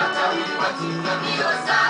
Tata, we party, we are